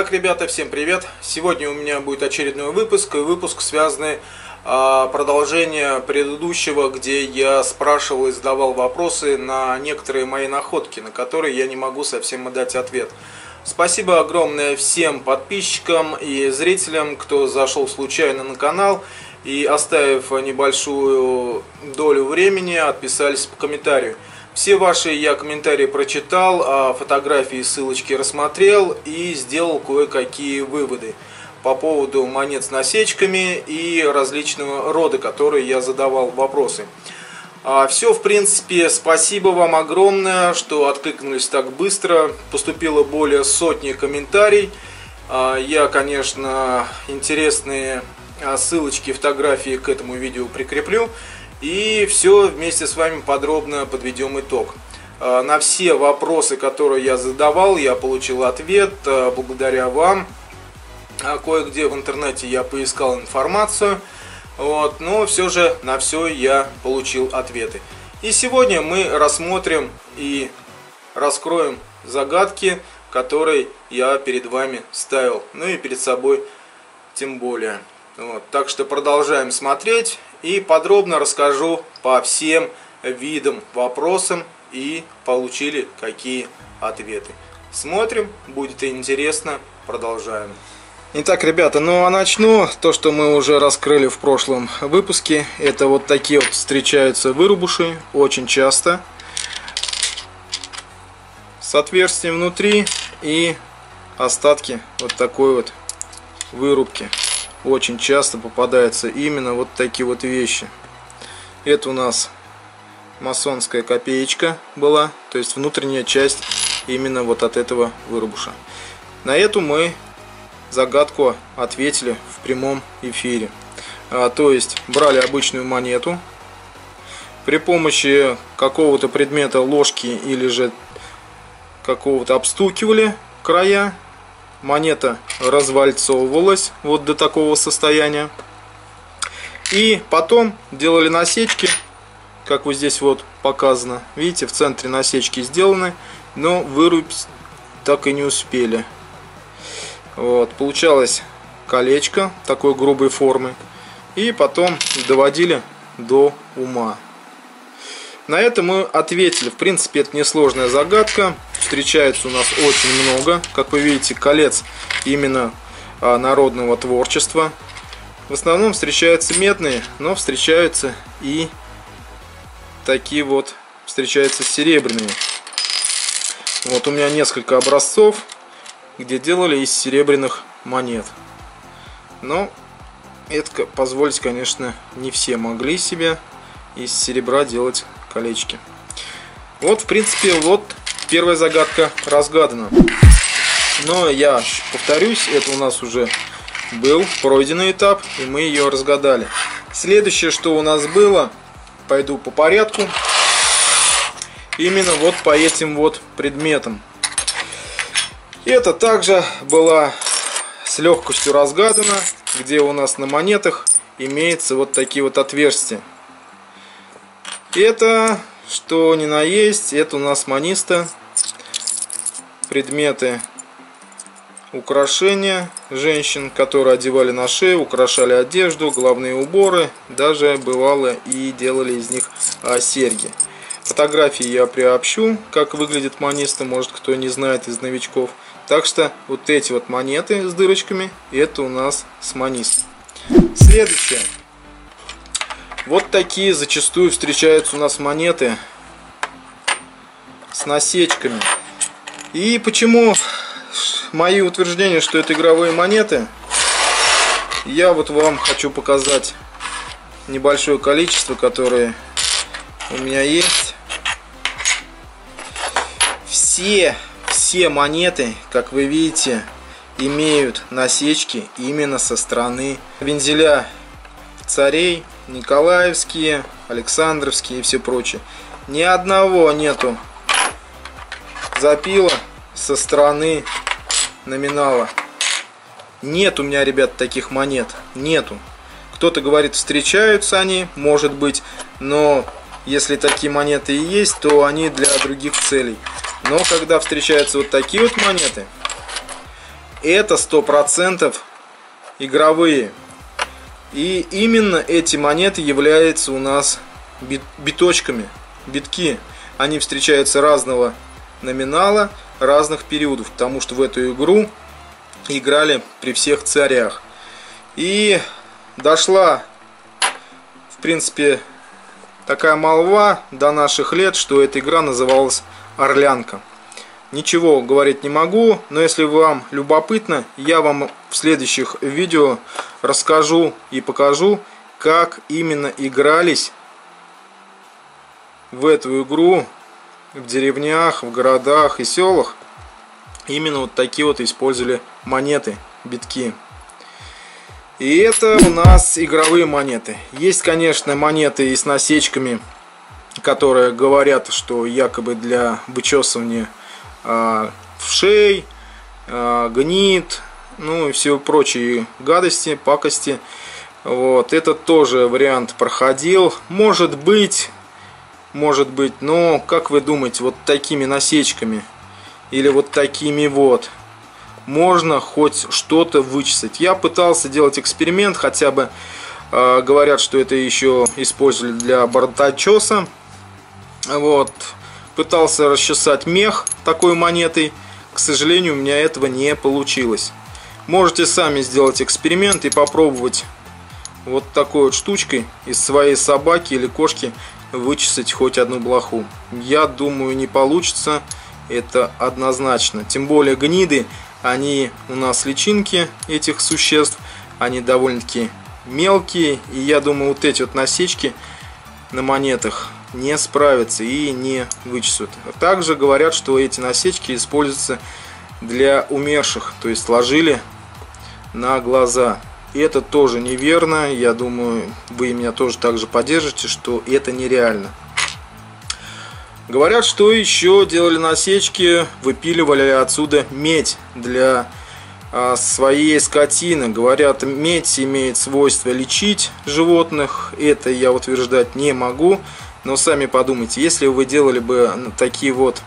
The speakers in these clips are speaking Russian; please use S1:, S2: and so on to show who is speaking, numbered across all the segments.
S1: Итак, ребята, всем привет! Сегодня у меня будет очередной выпуск, и выпуск связанный а, продолжение предыдущего, где я спрашивал и задавал вопросы на некоторые мои находки, на которые я не могу совсем дать ответ. Спасибо огромное всем подписчикам и зрителям, кто зашел случайно на канал и оставив небольшую долю времени, отписались по комментарию. Все ваши я комментарии прочитал, а фотографии и ссылочки рассмотрел и сделал кое-какие выводы по поводу монет с насечками и различного рода, которые я задавал вопросы. А все, в принципе, спасибо вам огромное, что откликнулись так быстро. Поступило более сотни комментариев. А я, конечно, интересные ссылочки, фотографии к этому видео прикреплю. И все вместе с вами подробно подведем итог. А, на все вопросы, которые я задавал, я получил ответ а, благодаря вам. А, кое-где в интернете я поискал информацию, вот, но все же на все я получил ответы. И сегодня мы рассмотрим и раскроем загадки, которые я перед вами ставил, ну и перед собой тем более. Вот, так что продолжаем смотреть и подробно расскажу по всем видам вопросам и получили какие ответы. Смотрим, будет интересно, продолжаем. Итак, ребята, ну а начну то, что мы уже раскрыли в прошлом выпуске. Это вот такие вот встречаются вырубуши очень часто. С отверстием внутри и остатки вот такой вот вырубки очень часто попадаются именно вот такие вот вещи. Это у нас масонская копеечка была, то есть внутренняя часть именно вот от этого вырубуша. На эту мы загадку ответили в прямом эфире. А, то есть брали обычную монету, при помощи какого-то предмета ложки или же какого-то обстукивали края монета развальцовывалась вот до такого состояния. И потом делали насечки, как вот здесь вот показано. Видите, в центре насечки сделаны, но вырубить так и не успели. Вот, получалось колечко такой грубой формы. И потом доводили до ума. На это мы ответили. В принципе, это несложная загадка. Встречается у нас очень много. Как вы видите, колец именно а, народного творчества. В основном встречаются медные, но встречаются и такие вот, встречаются серебряные. Вот у меня несколько образцов, где делали из серебряных монет. Но это позволить, конечно, не все могли себе из серебра делать колечки. Вот, в принципе, вот первая загадка разгадана. Но я повторюсь, это у нас уже был пройденный этап, и мы ее разгадали. Следующее, что у нас было, пойду по порядку, именно вот по этим вот предметам. Это также была с легкостью разгадана, где у нас на монетах имеется вот такие вот отверстия. Это, что ни на есть, это у нас маниста. Предметы украшения женщин, которые одевали на шею, украшали одежду, головные уборы, даже бывало и делали из них а, серьги. Фотографии я приобщу, как выглядит маниста, может кто не знает из новичков. Так что вот эти вот монеты с дырочками, это у нас с маниста. Следующее. Вот такие зачастую встречаются у нас монеты с насечками. И почему мои утверждения, что это игровые монеты, я вот вам хочу показать небольшое количество, которые у меня есть. Все, все монеты, как вы видите, имеют насечки именно со стороны вензеля царей Николаевские, Александровские и все прочее. Ни одного нету запила со стороны номинала. Нет у меня, ребят, таких монет. Нету. Кто-то говорит, встречаются они, может быть, но если такие монеты и есть, то они для других целей. Но когда встречаются вот такие вот монеты, это 100% игровые. И именно эти монеты являются у нас бит, биточками, битки. Они встречаются разного номинала, разных периодов, потому что в эту игру играли при всех царях. И дошла, в принципе, такая молва до наших лет, что эта игра называлась Орлянка. Ничего говорить не могу, но если вам любопытно, я вам в следующих видео расскажу и покажу, как именно игрались в эту игру в деревнях, в городах и селах. Именно вот такие вот использовали монеты, битки. И это у нас игровые монеты. Есть, конечно, монеты и с насечками, которые говорят, что якобы для вычесывания э, вшей, э, гнит, ну и все прочие гадости, пакости. Вот, это тоже вариант проходил. Может быть, может быть, но как вы думаете, вот такими насечками или вот такими вот можно хоть что-то вычесать. Я пытался делать эксперимент, хотя бы э, говорят, что это еще использовали для борточеса. Вот. Пытался расчесать мех такой монетой. К сожалению, у меня этого не получилось. Можете сами сделать эксперимент и попробовать вот такой вот штучкой из своей собаки или кошки вычесать хоть одну блоху. Я думаю, не получится. Это однозначно. Тем более гниды они у нас личинки этих существ, они довольно-таки мелкие, и я думаю, вот эти вот насечки на монетах не справятся и не вычесут. Также говорят, что эти насечки используются для умерших, то есть ложили на глаза. И это тоже неверно, я думаю, вы меня тоже также поддержите, что это нереально. Говорят, что еще делали насечки, выпиливали отсюда медь для а, своей скотины. Говорят, медь имеет свойство лечить животных. Это я утверждать не могу. Но сами подумайте, если вы делали бы такие вот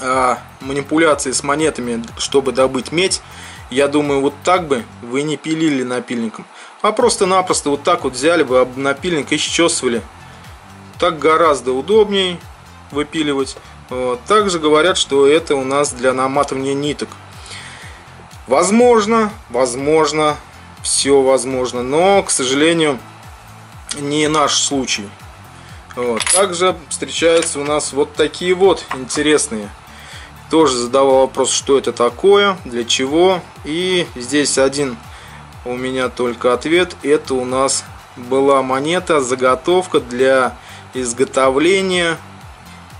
S1: а, манипуляции с монетами, чтобы добыть медь, я думаю, вот так бы вы не пилили напильником. А просто-напросто вот так вот взяли бы напильник и счесывали. Так гораздо удобнее выпиливать. Также говорят, что это у нас для наматывания ниток. Возможно, возможно, все возможно, но, к сожалению, не наш случай. Вот. Также встречаются у нас вот такие вот интересные. Тоже задавал вопрос, что это такое, для чего. И здесь один у меня только ответ. Это у нас была монета, заготовка для изготовления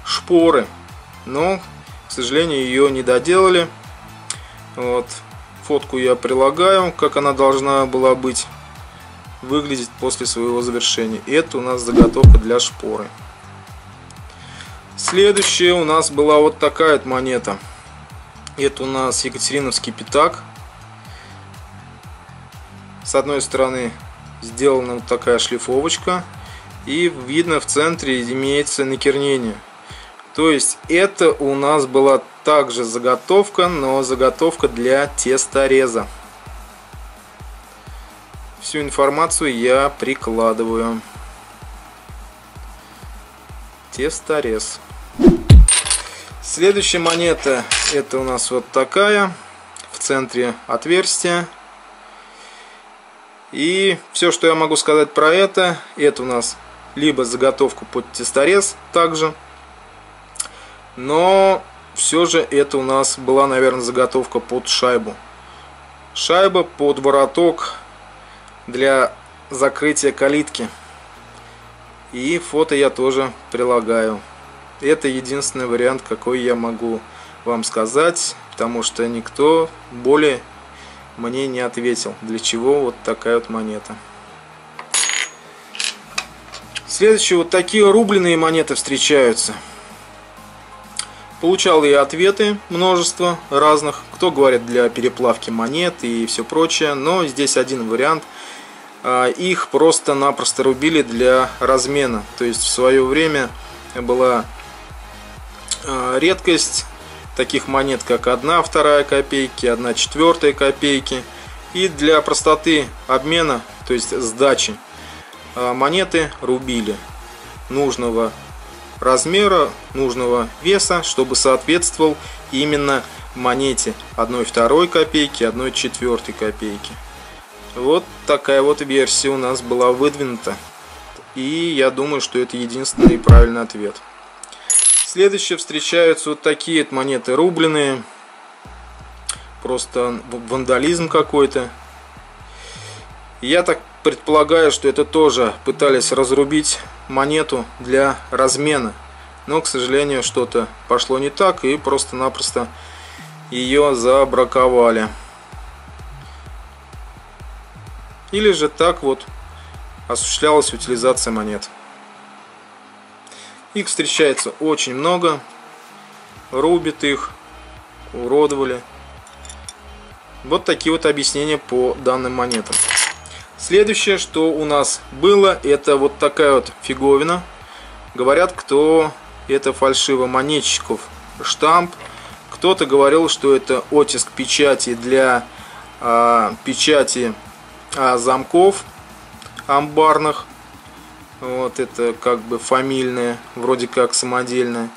S1: шпоры. Но, к сожалению, ее не доделали. Вот. Фотку я прилагаю, как она должна была быть выглядеть после своего завершения. Это у нас заготовка для шпоры. Следующая у нас была вот такая вот монета. Это у нас Екатериновский пятак. С одной стороны сделана вот такая шлифовочка. И видно в центре имеется накернение. То есть это у нас была также заготовка, но заготовка для тестореза. Всю информацию я прикладываю. Тесторез. Следующая монета это у нас вот такая. В центре отверстие. И все, что я могу сказать про это, это у нас либо заготовку под тесторез также, но все же это у нас была, наверное, заготовка под шайбу. Шайба под вороток для закрытия калитки. И фото я тоже прилагаю. Это единственный вариант, какой я могу вам сказать, потому что никто более мне не ответил, для чего вот такая вот монета. Следующие вот такие рубленые монеты встречаются. Получал я ответы множество разных, кто говорит для переплавки монет и все прочее, но здесь один вариант. А, их просто-напросто рубили для размена. То есть в свое время была а, редкость таких монет, как 1 вторая копейки, 1 четвертая копейки. И для простоты обмена, то есть сдачи, а, монеты рубили нужного размера, нужного веса, чтобы соответствовал именно монете 1 второй копейки, 1 четвертой копейки. Вот такая вот версия у нас была выдвинута. И я думаю, что это единственный правильный ответ. Следующие встречаются вот такие вот монеты рубленые. Просто вандализм какой-то. Я так предполагаю, что это тоже пытались разрубить монету для размена. Но, к сожалению, что-то пошло не так и просто-напросто ее забраковали. Или же так вот осуществлялась утилизация монет. Их встречается очень много. Рубят их, уродовали. Вот такие вот объяснения по данным монетам. Следующее, что у нас было, это вот такая вот фиговина. Говорят, кто это фальшиво-монетчиков штамп. Кто-то говорил, что это оттиск печати для а, печати замков амбарных. Вот это как бы фамильная, вроде как самодельная.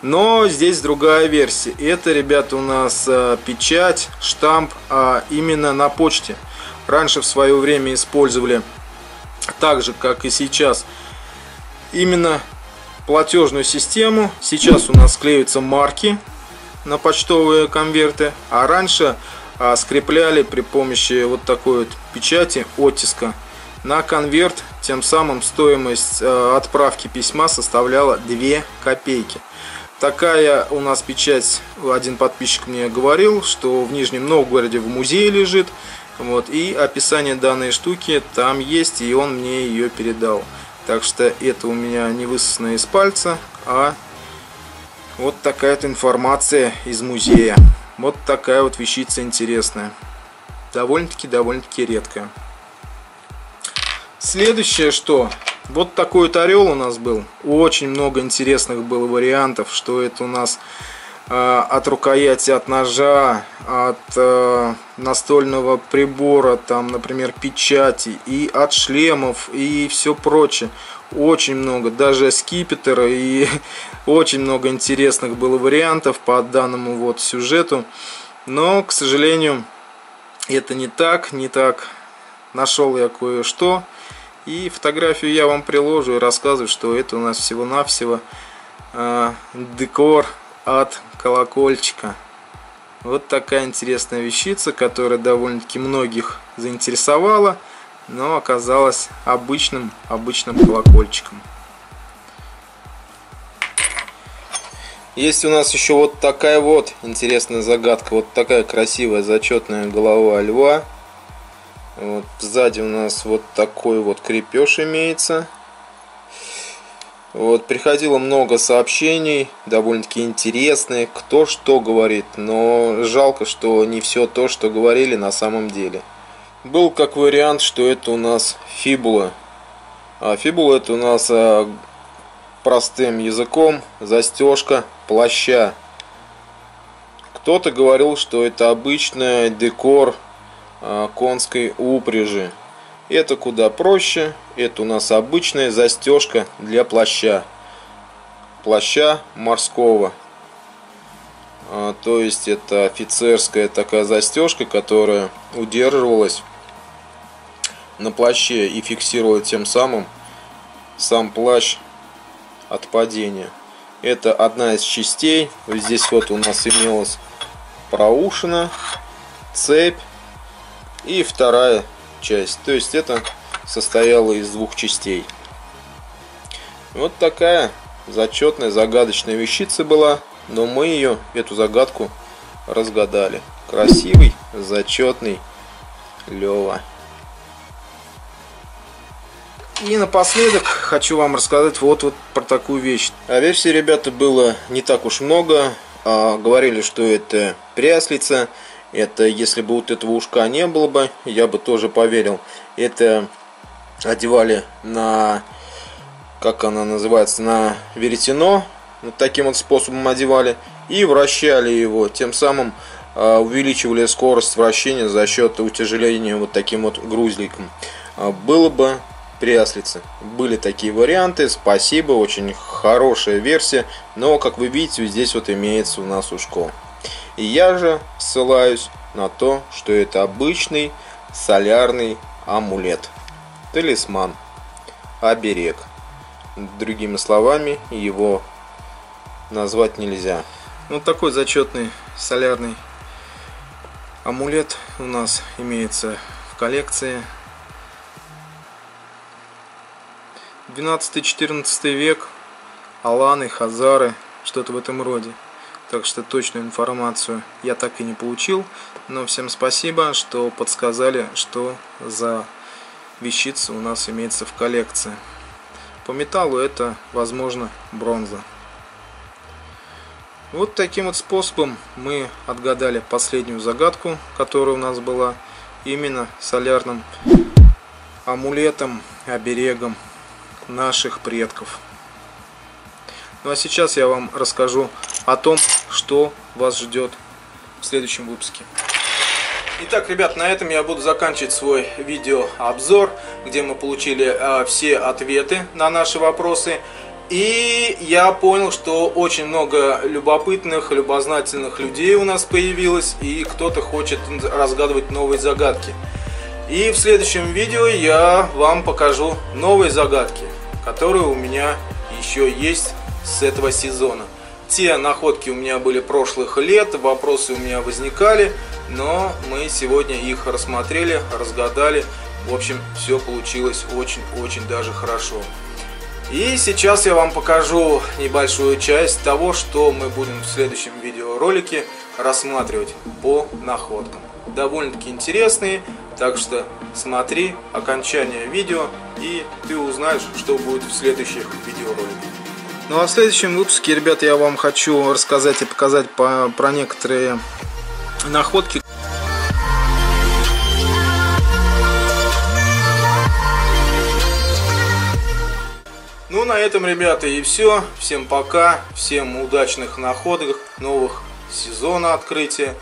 S1: Но здесь другая версия. Это, ребята, у нас а, печать, штамп а именно на почте. Раньше в свое время использовали так же, как и сейчас, именно платежную систему. Сейчас у нас клеются марки на почтовые конверты, а раньше а, скрепляли при помощи вот такой вот печати оттиска на конверт, тем самым стоимость э, отправки письма составляла 2 копейки. Такая у нас печать, один подписчик мне говорил, что в Нижнем Новгороде в музее лежит. Вот, и описание данной штуки там есть, и он мне ее передал. Так что это у меня не высосано из пальца, а вот такая-то информация из музея. Вот такая вот вещица интересная. Довольно-таки, довольно-таки редкая. Следующее что? Вот такой вот орел у нас был. Очень много интересных было вариантов, что это у нас э, от рукояти, от ножа, от э, настольного прибора, там, например, печати, и от шлемов, и все прочее. Очень много, даже скипетра, и очень много интересных было вариантов по данному вот сюжету. Но, к сожалению, это не так, не так. Нашел я кое-что. И фотографию я вам приложу и рассказываю, что это у нас всего-навсего э, декор от колокольчика. Вот такая интересная вещица, которая довольно-таки многих заинтересовала, но оказалась обычным, обычным колокольчиком. Есть у нас еще вот такая вот интересная загадка, вот такая красивая зачетная голова льва вот, сзади у нас вот такой вот крепеж имеется. Вот, приходило много сообщений, довольно-таки интересные, кто что говорит, но жалко, что не все то, что говорили на самом деле. Был как вариант, что это у нас фибула. А фибула это у нас а, простым языком застежка плаща. Кто-то говорил, что это обычный декор а, конской упряжи. Это куда проще. Это у нас обычная застежка для плаща. Плаща морского. А, то есть это офицерская такая застежка, которая удерживалась на плаще и фиксировала тем самым сам плащ от падения. Это одна из частей. Здесь вот у нас имелась проушина, цепь и вторая часть. То есть это состояло из двух частей. Вот такая зачетная загадочная вещица была, но мы ее, эту загадку, разгадали. Красивый, зачетный Лева. И напоследок хочу вам рассказать вот, вот про такую вещь. А версий, ребята, было не так уж много. А, говорили, что это пряслица. Это если бы вот этого ушка не было бы, я бы тоже поверил. Это одевали на, как она называется, на веретено. Вот таким вот способом одевали. и вращали его, тем самым а, увеличивали скорость вращения за счет утяжеления вот таким вот грузликом. А, было бы пряслицы. Были такие варианты, спасибо, очень хорошая версия, но как вы видите, здесь вот имеется у нас ушко. И я же ссылаюсь на то, что это обычный солярный амулет, талисман, оберег. Другими словами, его назвать нельзя. Вот ну, такой зачетный солярный амулет у нас имеется в коллекции. 12-14 век, Аланы, Хазары, что-то в этом роде. Так что точную информацию я так и не получил. Но всем спасибо, что подсказали, что за вещица у нас имеется в коллекции. По металлу это, возможно, бронза. Вот таким вот способом мы отгадали последнюю загадку, которая у нас была именно солярным амулетом, оберегом наших предков. Ну а сейчас я вам расскажу о том, что вас ждет в следующем выпуске. Итак, ребят, на этом я буду заканчивать свой видеообзор, где мы получили э, все ответы на наши вопросы. И я понял, что очень много любопытных, любознательных людей у нас появилось, и кто-то хочет разгадывать новые загадки. И в следующем видео я вам покажу новые загадки, которые у меня еще есть с этого сезона. Те находки у меня были прошлых лет, вопросы у меня возникали, но мы сегодня их рассмотрели, разгадали. В общем, все получилось очень-очень даже хорошо. И сейчас я вам покажу небольшую часть того, что мы будем в следующем видеоролике рассматривать по находкам. Довольно-таки интересные, так что смотри окончание видео и ты узнаешь, что будет в следующих видеороликах. Ну а в следующем выпуске, ребята, я вам хочу рассказать и показать по, про некоторые находки. Ну на этом, ребята, и все. Всем пока, всем удачных находок, новых сезона открытия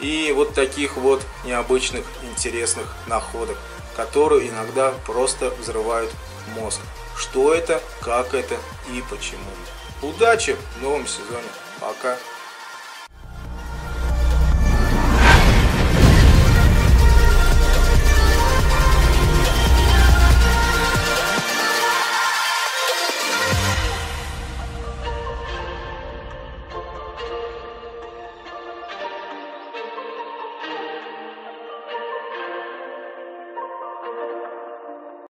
S1: и вот таких вот необычных, интересных находок, которые иногда просто взрывают мозг. Что это, как это и почему. Удачи в новом сезоне. Пока.